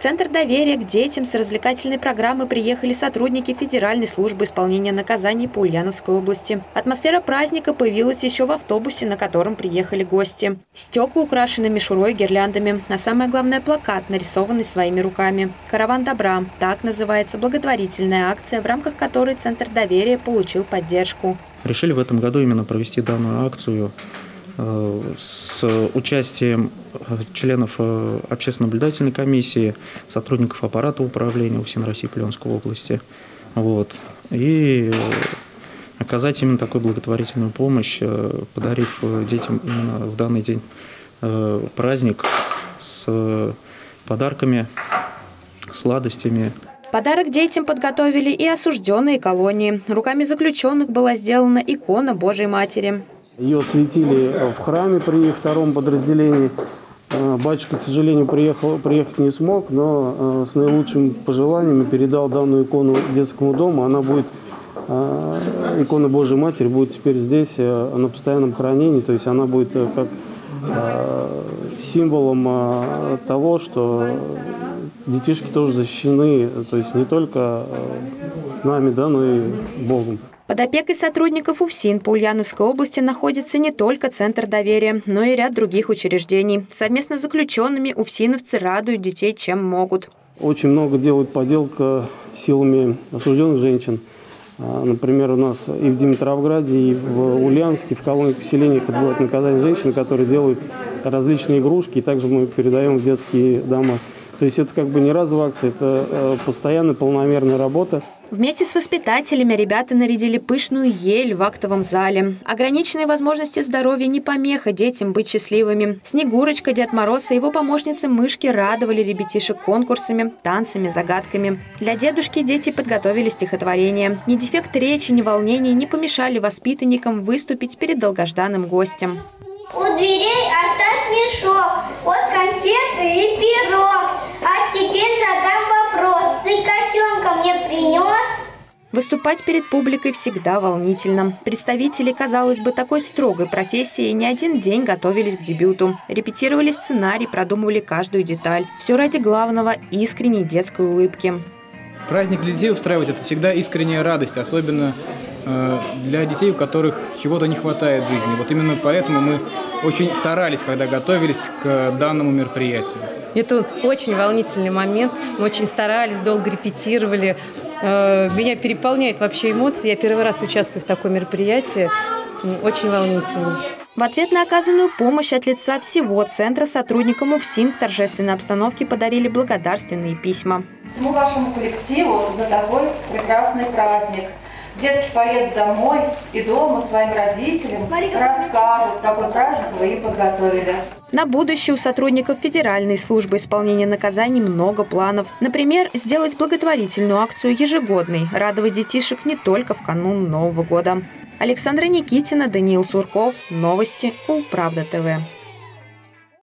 В Центр доверия к детям с развлекательной программы приехали сотрудники Федеральной службы исполнения наказаний по Ульяновской области. Атмосфера праздника появилась еще в автобусе, на котором приехали гости. Стекла украшены мишурой и гирляндами, а самое главное – плакат, нарисованный своими руками. «Караван добра» – так называется благотворительная акция, в рамках которой Центр доверия получил поддержку. Решили в этом году именно провести данную акцию с участием э, членов э, общественно-наблюдательной комиссии, сотрудников аппарата управления УФСИН России Пленской области. Вот. И оказать именно такую благотворительную помощь, подарив детям именно в данный день праздник с подарками, сладостями. Подарок детям подготовили и осужденные колонии. Руками заключенных была сделана икона Божьей Матери. Ее светили в храме при втором подразделении. Э, батюшка, к сожалению, приехал, приехать не смог, но э, с наилучшими пожеланиями передал данную икону детскому дому. Она будет, э, икона Божьей Матери будет теперь здесь на постоянном хранении, то есть она будет как символом того, что детишки тоже защищены, то есть не только нами, да, но и Богом. Под опекой сотрудников УФСИН по Ульяновской области находится не только Центр доверия, но и ряд других учреждений. Совместно с заключенными уфсиновцы радуют детей, чем могут. Очень много делают поделка силами осужденных женщин. А, например, у нас и в Димитровграде, и в Ульяновске, в колониях поселениях отбывают наказание женщин, которые делают различные игрушки, и также мы передаем в детские дома. То есть это как бы не разовая акция, это э, постоянная полномерная работа. Вместе с воспитателями ребята нарядили пышную ель в актовом зале. Ограниченные возможности здоровья не помеха детям быть счастливыми. Снегурочка, Дед Мороз и его помощницы Мышки радовали ребятишек конкурсами, танцами, загадками. Для дедушки дети подготовили стихотворение. Ни дефект речи, ни волнение не помешали воспитанникам выступить перед долгожданным гостем. У дверей оставь мешок, вот конфеты и пирог. А теперь задам вопрос, ты котенка мне принес? Выступать перед публикой всегда волнительно. Представители, казалось бы, такой строгой профессии не один день готовились к дебюту. Репетировали сценарий, продумывали каждую деталь. Все ради главного – искренней детской улыбки. Праздник для детей устраивать – это всегда искренняя радость, особенно для детей, у которых чего-то не хватает в жизни. Вот именно поэтому мы очень старались, когда готовились к данному мероприятию. Это очень волнительный момент. Мы очень старались, долго репетировали. Э, меня переполняет вообще эмоции. Я первый раз участвую в таком мероприятии. Очень волнительно. В ответ на оказанную помощь от лица всего Центра сотрудникам УФСИН в торжественной обстановке подарили благодарственные письма. Всему вашему коллективу за такой прекрасный праздник – Детки поедут домой и дома своим родителям расскажут, какой праздник вы им подготовили. На будущее у сотрудников Федеральной службы исполнения наказаний много планов. Например, сделать благотворительную акцию ежегодной, радовать детишек не только в канун Нового года. Александра Никитина, Даниил Сурков. Новости. Улправда ТВ.